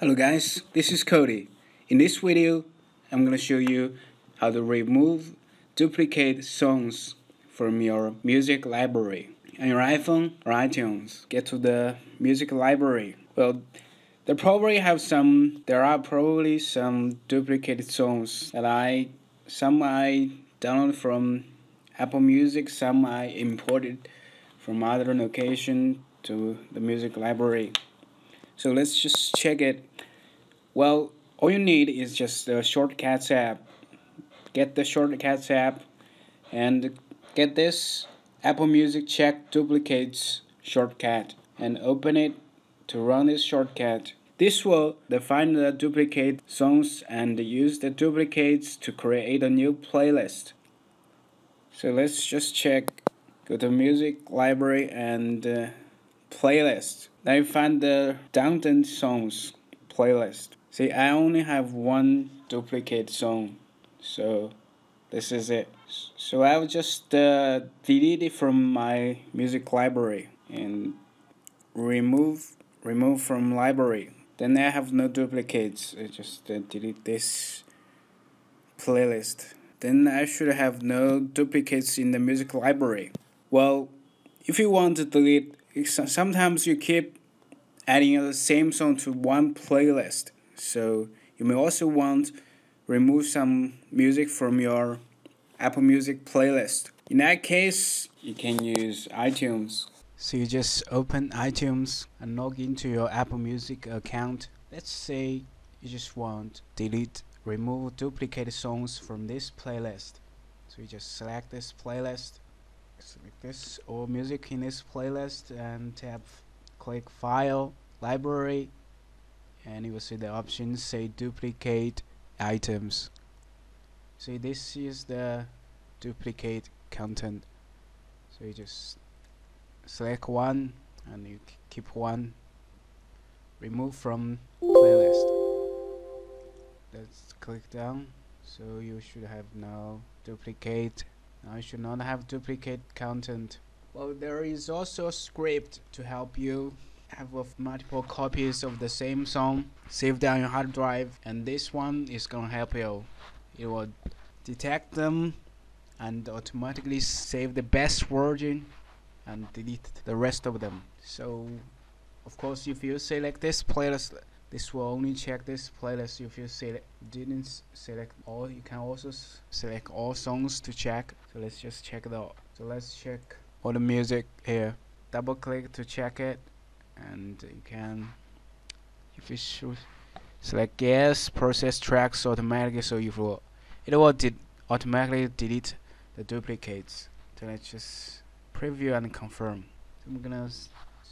Hello guys, this is Cody. In this video, I'm gonna show you how to remove duplicate songs from your music library. On your iPhone or iTunes, get to the music library. Well, there probably have some, there are probably some duplicated songs that I, some I downloaded from Apple Music, some I imported from other location to the music library. So let's just check it. Well, all you need is just the Shortcuts app. Get the Shortcuts app and get this Apple Music Check Duplicates shortcut and open it to run this shortcut. This will define the duplicate songs and use the duplicates to create a new playlist. So let's just check. Go to music library and uh, playlist. Now you find the Downton songs playlist. See, I only have one duplicate song, so this is it. So I will just uh, delete it from my music library and remove remove from library. Then I have no duplicates. I just uh, delete this playlist. Then I should have no duplicates in the music library. Well, if you want to delete sometimes you keep adding the same song to one playlist. So you may also want remove some music from your Apple Music playlist. In that case, you can use iTunes. So you just open iTunes and log into your Apple Music account. Let's say you just want delete remove duplicate songs from this playlist. So you just select this playlist select this all music in this playlist and tap click file library and you will see the options say duplicate items. See this is the duplicate content. So you just select one and you keep one. Remove from playlist. Let's click down. So you should have now duplicate. I should not have duplicate content. Well, there is also a script to help you have multiple copies of the same song. Saved on your hard drive. And this one is gonna help you. It will detect them and automatically save the best version and delete the rest of them. So of course if you select this playlist this will only check this playlist. If you select didn't select all you can also select all songs to check. So let's just check it out so let's check all the music here. Double click to check it and you can if you should select yes process tracks automatically so you will it will de automatically delete the duplicates. So let's just preview and confirm. So I'm gonna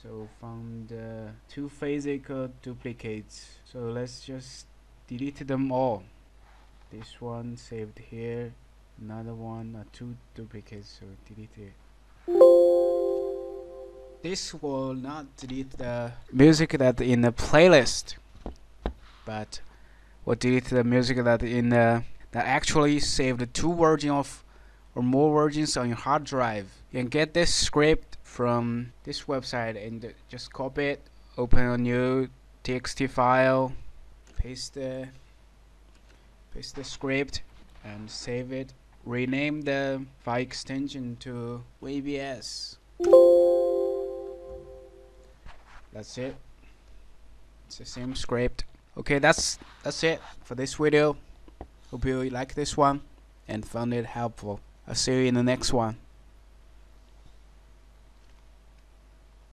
so found uh, two physical duplicates. So let's just delete them all. This one saved here another one uh, two duplicates so delete it this will not delete the music that in the playlist but will delete the music that in the that actually saved two versions of or more versions on your hard drive. You can get this script from this website and just copy it open a new txt file paste the paste the script and save it. Rename the file extension to VBS that's it. It's the same script. Okay that's that's it for this video. Hope you like this one and found it helpful. I'll see you in the next one